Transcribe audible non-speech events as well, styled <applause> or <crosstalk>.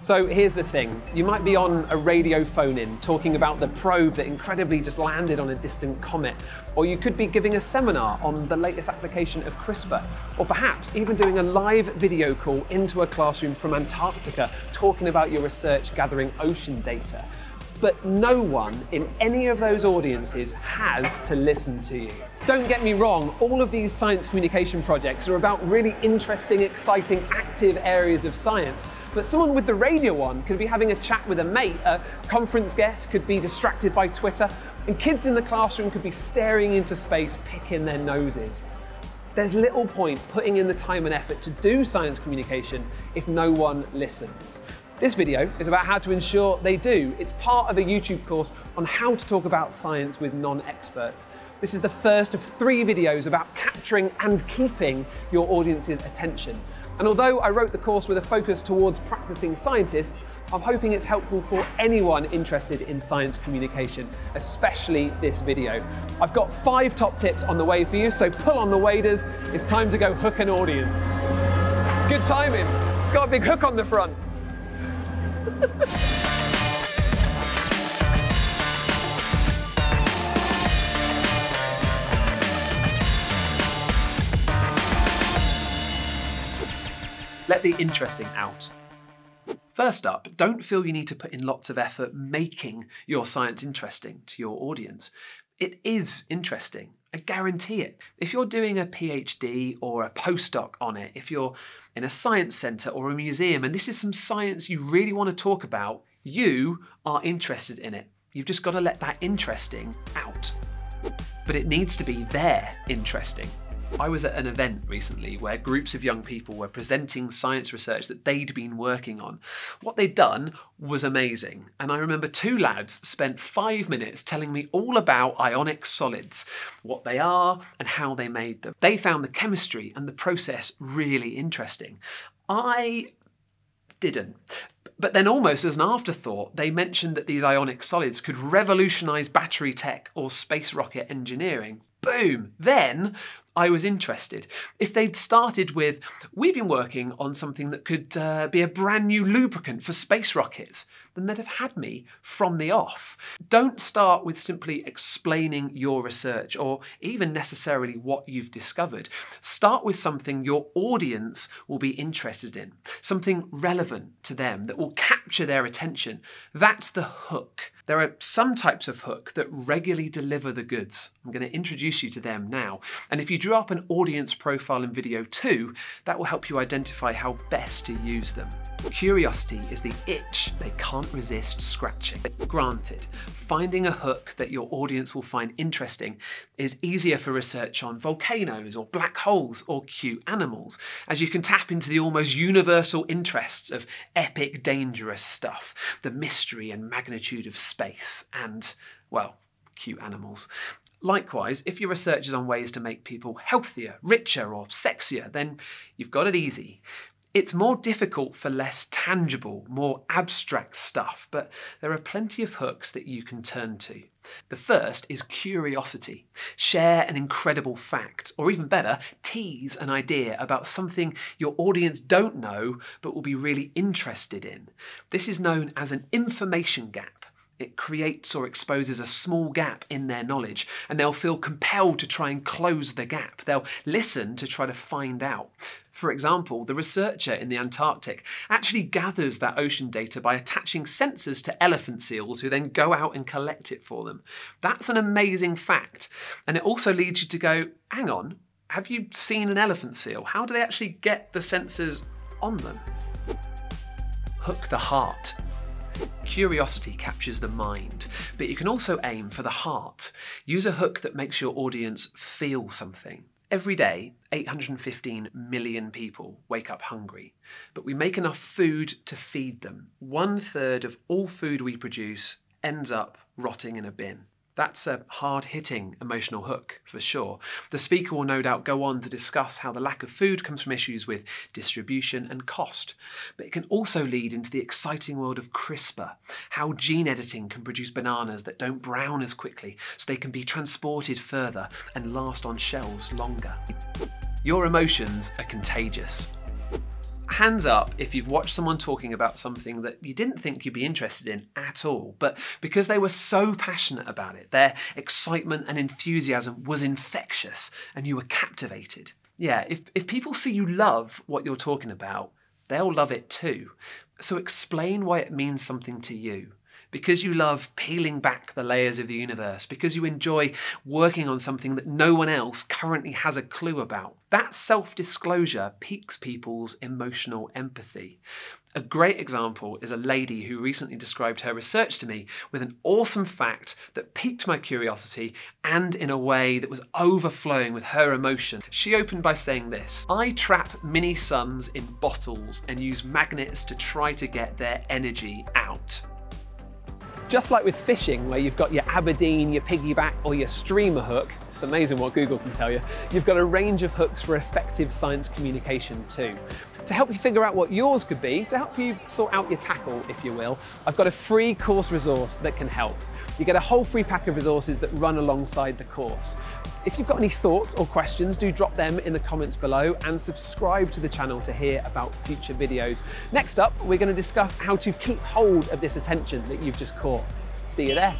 So here's the thing you might be on a radio phone in talking about the probe that incredibly just landed on a distant comet, or you could be giving a seminar on the latest application of CRISPR, or perhaps even doing a live video call into a classroom from Antarctica talking about your research gathering ocean data. But no one in any of those audiences has to listen to you. Don't get me wrong, all of these science communication projects are about really interesting, exciting, active areas of science. But someone with the radio on could be having a chat with a mate, a conference guest could be distracted by Twitter, and kids in the classroom could be staring into space, picking their noses. There's little point putting in the time and effort to do science communication if no one listens. This video is about how to ensure they do. It's part of a YouTube course on how to talk about science with non-experts. This is the first of three videos about capturing and keeping your audience's attention. And although I wrote the course with a focus towards practicing scientists, I'm hoping it's helpful for anyone interested in science communication, especially this video. I've got five top tips on the way for you, so pull on the waders. It's time to go hook an audience. Good timing. It's got a big hook on the front. <laughs> Let the interesting out. First up, don't feel you need to put in lots of effort making your science interesting to your audience. It is interesting. I guarantee it. If you're doing a PhD or a postdoc on it, if you're in a science centre or a museum and this is some science you really want to talk about, you are interested in it. You've just got to let that interesting out. But it needs to be there interesting. I was at an event recently where groups of young people were presenting science research that they'd been working on. What they'd done was amazing, and I remember two lads spent five minutes telling me all about ionic solids, what they are, and how they made them. They found the chemistry and the process really interesting. I didn't. But then, almost as an afterthought, they mentioned that these ionic solids could revolutionise battery tech or space rocket engineering. Boom! Then I was interested. If they'd started with, we've been working on something that could uh, be a brand new lubricant for space rockets, then they'd have had me from the off. Don't start with simply explaining your research or even necessarily what you've discovered. Start with something your audience will be interested in, something relevant to them that will capture their attention. That's the hook. There are some types of hook that regularly deliver the goods. I'm going to introduce you to them now. And if you drew up an audience profile in video two, that will help you identify how best to use them. Curiosity is the itch they can't resist scratching. Granted, finding a hook that your audience will find interesting is easier for research on volcanoes or black holes or cute animals, as you can tap into the almost universal interests of epic, dangerous stuff, the mystery and magnitude of space, and, well, cute animals. Likewise, if your research is on ways to make people healthier, richer, or sexier, then you've got it easy. It's more difficult for less tangible, more abstract stuff, but there are plenty of hooks that you can turn to. The first is curiosity. Share an incredible fact, or even better, tease an idea about something your audience don't know but will be really interested in. This is known as an information gap it creates or exposes a small gap in their knowledge, and they'll feel compelled to try and close the gap. They'll listen to try to find out. For example, the researcher in the Antarctic actually gathers that ocean data by attaching sensors to elephant seals who then go out and collect it for them. That's an amazing fact. And it also leads you to go, hang on, have you seen an elephant seal? How do they actually get the sensors on them? Hook the heart. Curiosity captures the mind, but you can also aim for the heart. Use a hook that makes your audience feel something. Every day, 815 million people wake up hungry, but we make enough food to feed them. One third of all food we produce ends up rotting in a bin. That's a hard hitting emotional hook for sure. The speaker will no doubt go on to discuss how the lack of food comes from issues with distribution and cost. But it can also lead into the exciting world of CRISPR, how gene editing can produce bananas that don't brown as quickly so they can be transported further and last on shelves longer. Your emotions are contagious. Hands up if you've watched someone talking about something that you didn't think you'd be interested in at all, but because they were so passionate about it, their excitement and enthusiasm was infectious and you were captivated. Yeah, if, if people see you love what you're talking about, they'll love it too. So explain why it means something to you because you love peeling back the layers of the universe, because you enjoy working on something that no one else currently has a clue about. That self disclosure piques people's emotional empathy. A great example is a lady who recently described her research to me with an awesome fact that piqued my curiosity and in a way that was overflowing with her emotion. She opened by saying this I trap mini suns in bottles and use magnets to try to get their energy out. Just like with fishing, where you've got your Aberdeen, your piggyback, or your streamer hook, it's amazing what Google can tell you, you've got a range of hooks for effective science communication too. To help you figure out what yours could be, to help you sort out your tackle, if you will, I've got a free course resource that can help. You get a whole free pack of resources that run alongside the course. If you've got any thoughts or questions, do drop them in the comments below and subscribe to the channel to hear about future videos. Next up, we're going to discuss how to keep hold of this attention that you've just caught. See you there.